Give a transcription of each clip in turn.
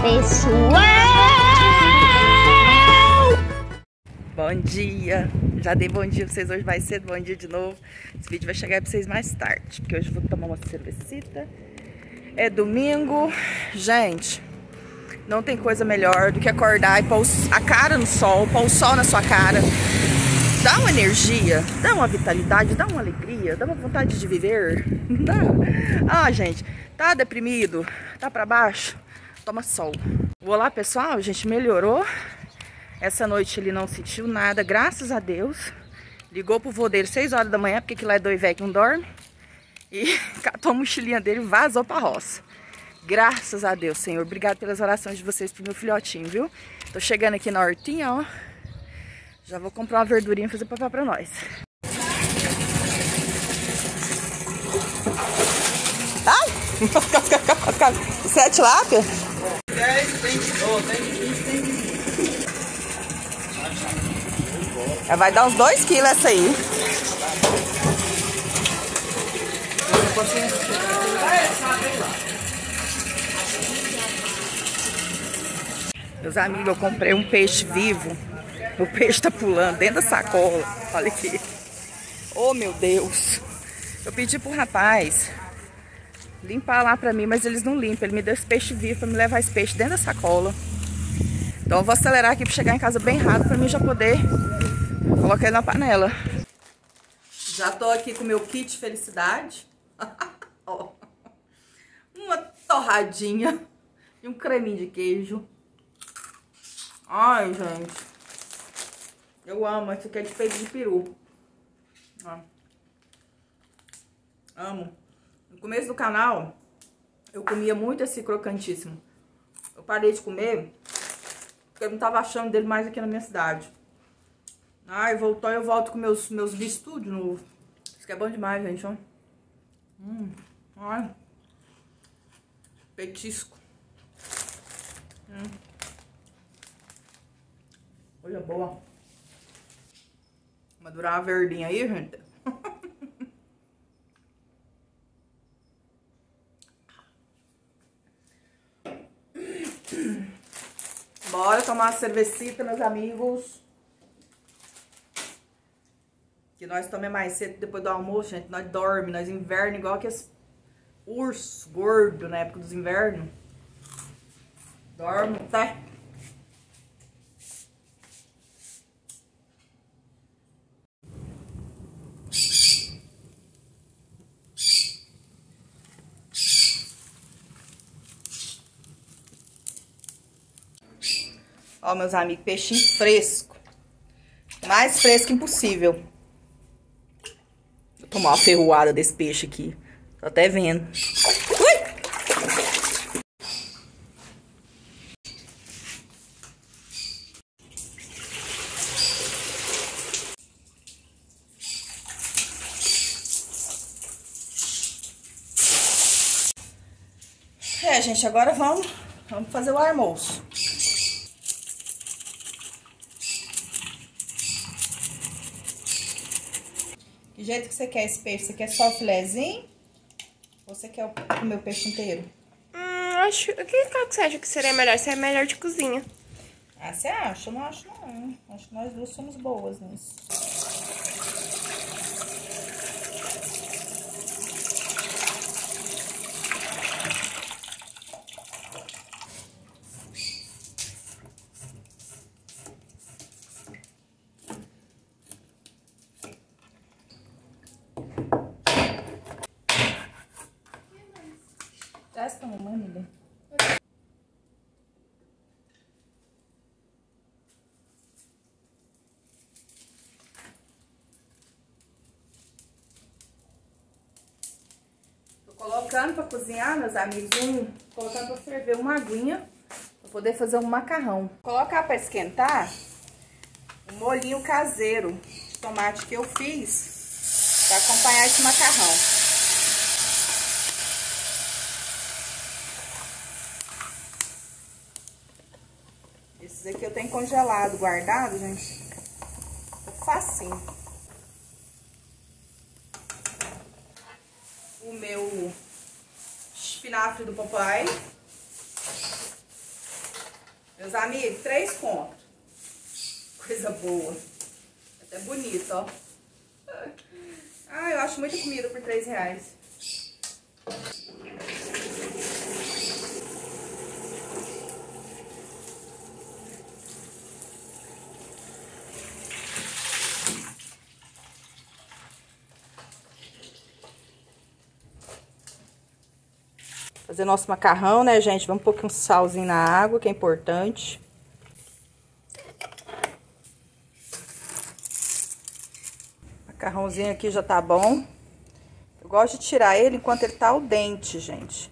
pessoal! Bom dia! Já dei bom dia pra vocês hoje mais cedo, bom dia de novo. Esse vídeo vai chegar pra vocês mais tarde, porque hoje eu vou tomar uma cervecita. É domingo. Gente, não tem coisa melhor do que acordar e pôr a cara no sol, pôr o sol na sua cara. Dá uma energia, dá uma vitalidade, dá uma alegria, dá uma vontade de viver. Dá. Ah, gente, tá deprimido, tá pra baixo? Toma sol. Olá, pessoal, gente, melhorou. Essa noite ele não sentiu nada, graças a Deus. Ligou pro vô dele 6 horas da manhã, porque que lá é velho que não dorme. E catou a mochilinha dele e vazou pra roça. Graças a Deus, Senhor. Obrigado pelas orações de vocês pro meu filhotinho, viu? Tô chegando aqui na hortinha, ó. Já vou comprar uma verdurinha e fazer papel pra nós. Ai! Sete lápia? É, vai dar uns 2 quilos essa aí. Meus amigos, eu comprei um peixe vivo. O peixe tá pulando dentro da sacola. Olha aqui. Oh, meu Deus. Eu pedi pro rapaz limpar lá pra mim, mas eles não limpam. Ele me deu esse peixe vivo pra me levar esse peixe dentro da sacola. Então eu vou acelerar aqui pra chegar em casa bem rápido pra mim já poder colocar ele na panela. Já tô aqui com meu kit felicidade. Uma torradinha e um creminho de queijo. Ai, gente. Eu amo. Esse aqui é de peito de peru. Ó. Amo. No começo do canal, eu comia muito esse crocantíssimo. Eu parei de comer porque eu não tava achando dele mais aqui na minha cidade. Ai, voltou eu volto com meus, meus bichos tudo de novo. Isso que é bom demais, gente, ó. Hum, ai. Petisco. Hum. Coisa boa. Madurar uma verdinha aí, gente. Bora tomar uma cervecita, meus amigos. Que nós tomamos mais cedo depois do almoço, gente. Nós dormimos, nós inverno igual que esse urso gordo na época dos invernos. Dorme até. Ó, meus amigos, peixinho fresco. Mais fresco impossível. Vou tomar uma ferroada desse peixe aqui. Tô até vendo. Ui! É, gente, agora vamos, vamos fazer o almoço. Que jeito que você quer esse peixe? Você quer só o filézinho? Ou você quer comer o peixe inteiro? Hum, acho. O que você acha que seria melhor? Você é melhor de cozinha. Ah, você acha? Eu não acho não. Acho que nós duas somos boas nisso. Mamãe. Tô colocando pra cozinhar, meus amigos, um, colocando pra ferver uma aguinha pra poder fazer um macarrão. Colocar pra esquentar um molhinho caseiro de tomate que eu fiz pra acompanhar esse macarrão. Esses aqui eu tenho congelado, guardado, gente. É facinho. O meu espinafre do papai. Meus amigos, três contos. Coisa boa. Até bonito, ó. Ah, eu acho muita comida por três reais. Fazer nosso macarrão, né, gente? Vamos pôr aqui um salzinho na água, que é importante. Macarrãozinho aqui já tá bom. Eu gosto de tirar ele enquanto ele tá ao dente, gente.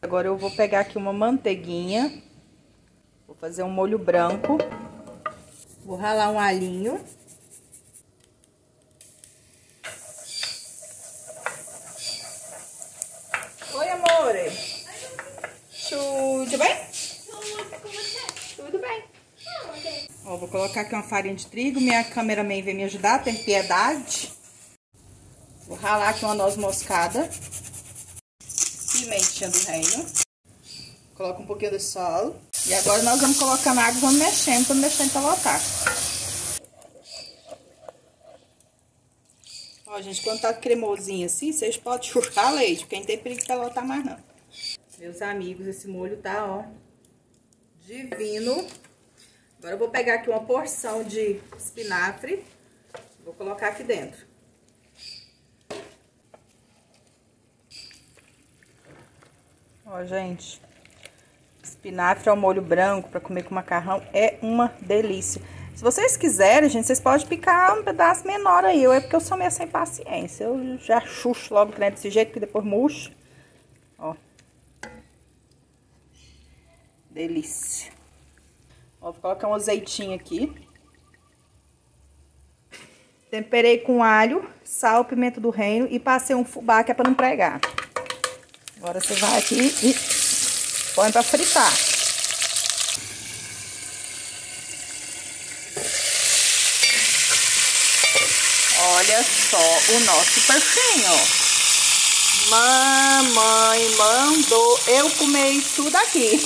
Agora eu vou pegar aqui uma manteiguinha. Vou fazer um molho branco. Vou ralar um alhinho. Tudo bem? Tudo bem. Ó, vou colocar aqui uma farinha de trigo. Minha cameraman vem me ajudar, ter piedade. Vou ralar aqui uma noz moscada. Pimentinha do reino. Coloca um pouquinho de sal. E agora nós vamos colocar na água e vamos mexendo, vamos mexendo pra lotar. Ó, gente, quando tá cremosinho assim, vocês podem churrar leite, porque não tem perigo de pelotar mais não. Meus amigos, esse molho tá, ó, divino. Agora eu vou pegar aqui uma porção de espinafre. Vou colocar aqui dentro. Ó, gente. Espinafre ao molho branco para comer com macarrão é uma delícia. Se vocês quiserem, gente, vocês podem picar um pedaço menor aí. Eu é porque eu sou meio sem paciência. Eu já chucho logo desse jeito que depois murcho. Ó. Delícia. Ó, vou colocar um azeitinho aqui. Temperei com alho, sal, pimenta do reino e passei um fubá que é pra não pregar. Agora você vai aqui e põe pra fritar. Olha só o nosso peixinho. Mamãe mandou eu comer isso daqui.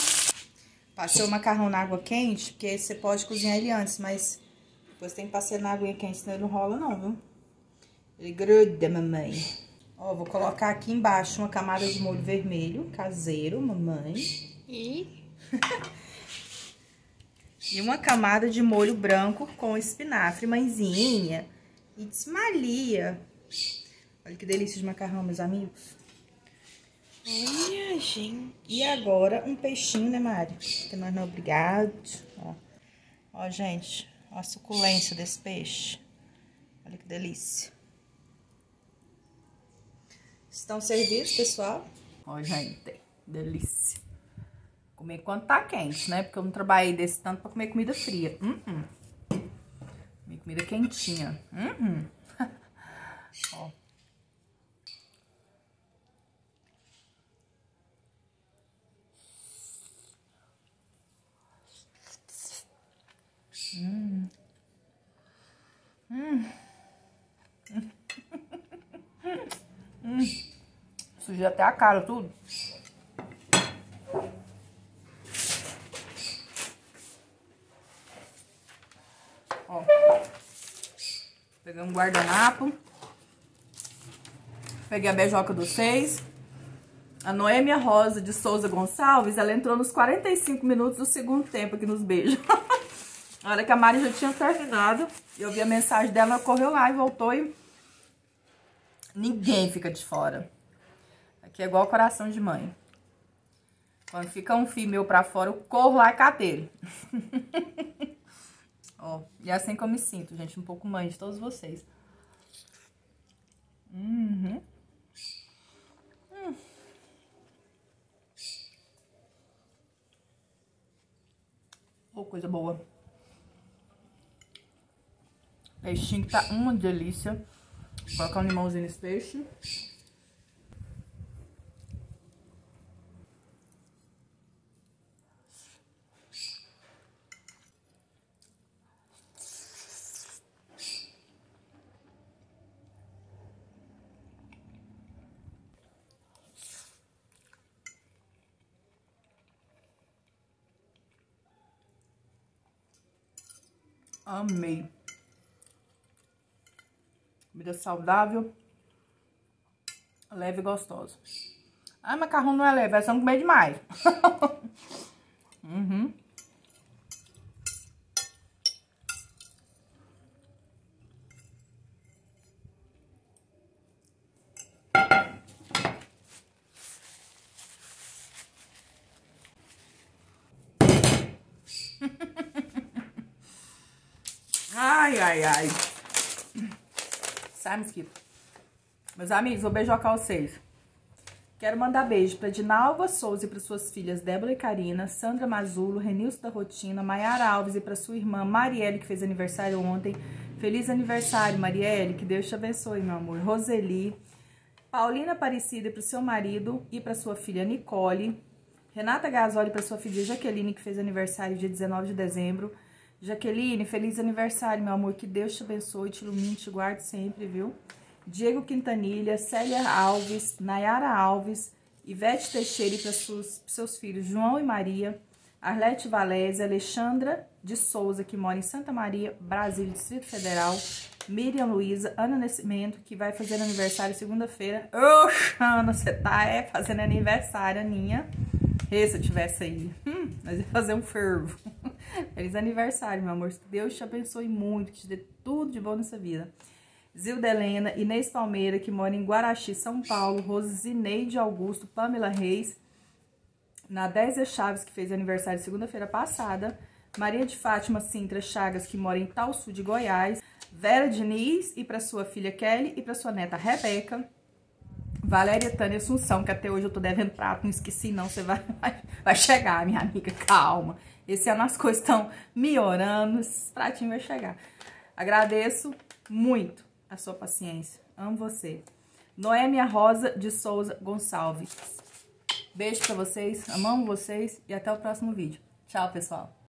Passei o macarrão na água quente, porque você pode cozinhar ele antes, mas depois tem que passar na água quente, senão ele não rola não, viu? Ele gruda, mamãe. Ó, vou colocar aqui embaixo uma camada de molho vermelho, caseiro, mamãe. E... e uma camada de molho branco com espinafre, mãezinha. E desmalia. Olha que delícia de macarrão, meus amigos. Olha, gente. E agora um peixinho, né, Mari? Que nós não é obrigado. Ó. Ó, gente. Ó a suculência desse peixe. Olha que delícia. Estão servidos, pessoal? Ó, gente. Delícia. Comer quando tá quente, né? Porque eu não trabalhei desse tanto pra comer comida fria. Hum, hum. Comer comida quentinha. Hum, hum. Ó. Hum. Hum. hum. Sujei até a cara, tudo. Ó. Peguei um guardanapo. Peguei a beijoca dos seis. A Noêmia Rosa de Souza Gonçalves, ela entrou nos 45 minutos do segundo tempo aqui nos beijos. A hora que a Mari já tinha terminado, eu vi a mensagem dela, ela correu lá e voltou e... Ninguém fica de fora. Aqui é igual coração de mãe. Quando fica um fio meu pra fora, eu corro lá e cato ele. Ó, e é assim que eu me sinto, gente. Um pouco mãe de todos vocês. Uhum. Hum. Oh, coisa boa. É, Peixinho que tá uma delícia. Vou colocar um limãozinho nesse peixe. Amei. Comida saudável, leve e gostosa. Ah, macarrão não é leve, é só comer demais. uhum. Ai, ai, ai. Sai, mosquito. Meus amigos, vou beijocar vocês. Quero mandar beijo para Dinalva Souza e para suas filhas Débora e Karina, Sandra Mazulo, Renilson da Rotina, Maiara Alves e para sua irmã Marielle, que fez aniversário ontem. Feliz aniversário, Marielle, que Deus te abençoe, meu amor. Roseli, Paulina Aparecida para o seu marido e para sua filha Nicole. Renata Gasoli para sua filha Jaqueline, que fez aniversário dia 19 de dezembro. Jaqueline, feliz aniversário, meu amor. Que Deus te abençoe, te ilumine, te guarde sempre, viu? Diego Quintanilha, Célia Alves, Nayara Alves, Ivete Teixeira e para seus filhos João e Maria, Arlete Valésia, Alexandra de Souza, que mora em Santa Maria, Brasília, Distrito Federal, Miriam Luiza, Ana Nascimento, que vai fazer aniversário segunda-feira. Oxa, Ana, você tá é, fazendo aniversário, Aninha. E se eu tivesse aí, hum, ia fazer um fervo. Feliz aniversário, meu amor. Deus te abençoe muito, que te dê tudo de bom nessa vida. Zilda Helena, Inês Palmeira, que mora em Guaraxi, São Paulo, Rosineide Augusto, Pamela Reis, Nadésia Chaves, que fez aniversário segunda-feira passada, Maria de Fátima Sintra Chagas, que mora em Talsu de Goiás, Vera Diniz e para sua filha Kelly e para sua neta Rebeca, Valéria Tânia Assunção, que até hoje eu tô devendo prato, não esqueci não, você vai, vai, vai chegar, minha amiga, calma. Esse ano as coisas estão melhorando, esse pratinho vai chegar. Agradeço muito a sua paciência. Amo você. Noêmia Rosa de Souza Gonçalves. Beijo pra vocês, amamos vocês e até o próximo vídeo. Tchau, pessoal.